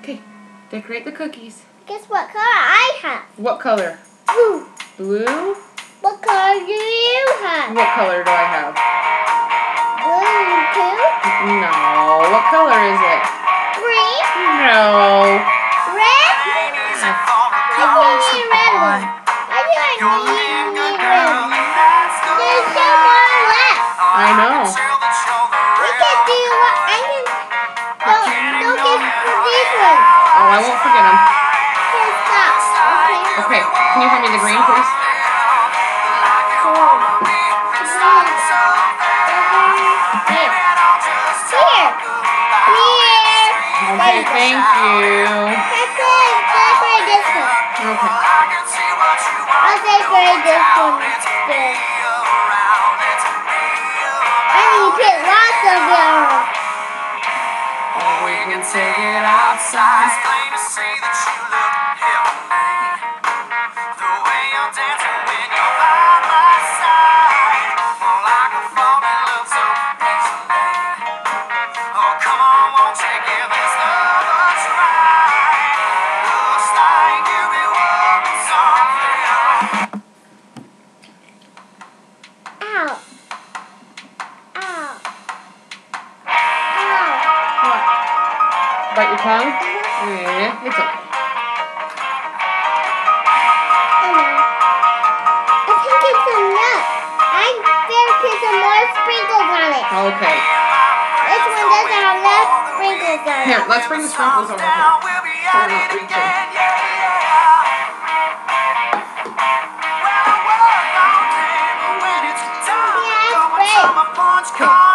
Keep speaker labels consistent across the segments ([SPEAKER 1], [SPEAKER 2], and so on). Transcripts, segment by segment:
[SPEAKER 1] okay, decorate the cookies.
[SPEAKER 2] Guess what color I have?
[SPEAKER 1] What color?
[SPEAKER 2] Blue.
[SPEAKER 1] Blue?
[SPEAKER 2] What color do you have?
[SPEAKER 1] What color do I have?
[SPEAKER 2] Okay,
[SPEAKER 1] can you hand me the green, please?
[SPEAKER 2] Here. Here.
[SPEAKER 1] Okay, thank you. Okay.
[SPEAKER 2] I'll say for this one. And you get lots of them.
[SPEAKER 3] We can take it outside. It's plain to see
[SPEAKER 1] Bite your tongue? Yeah, it's okay. Okay.
[SPEAKER 2] This one doesn't have enough sprinkles on it.
[SPEAKER 1] Here, let's bring the sprinkles over here. So we're not reaching.
[SPEAKER 3] Cool.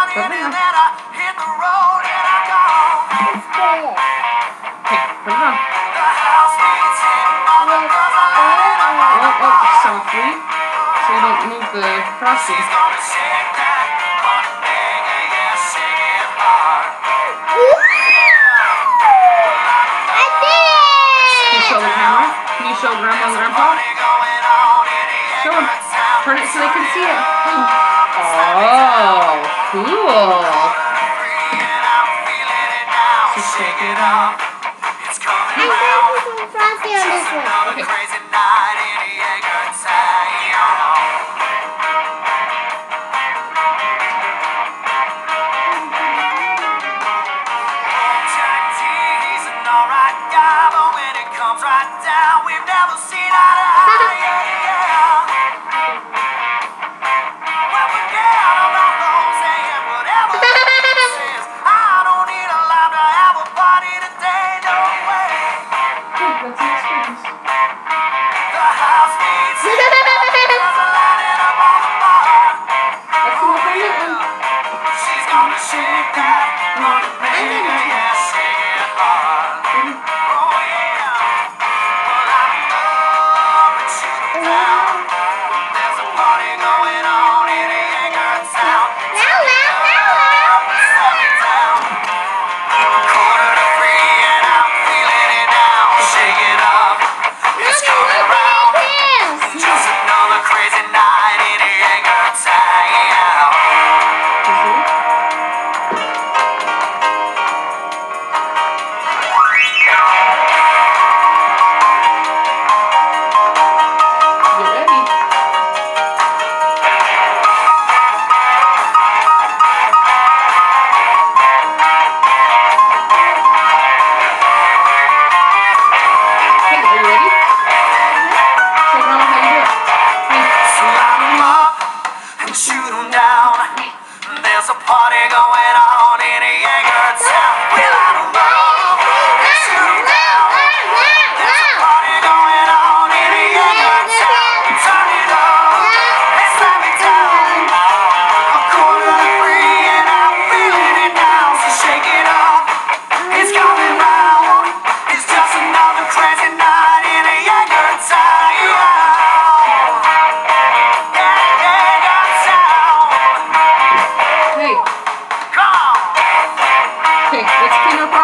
[SPEAKER 1] Okay, put it on.
[SPEAKER 3] Well,
[SPEAKER 1] oh, softly, so you don't move the. Show grandma and grandpa. Show them. Turn it so they can see it. Oh.
[SPEAKER 3] chegar, não é? Let's clean up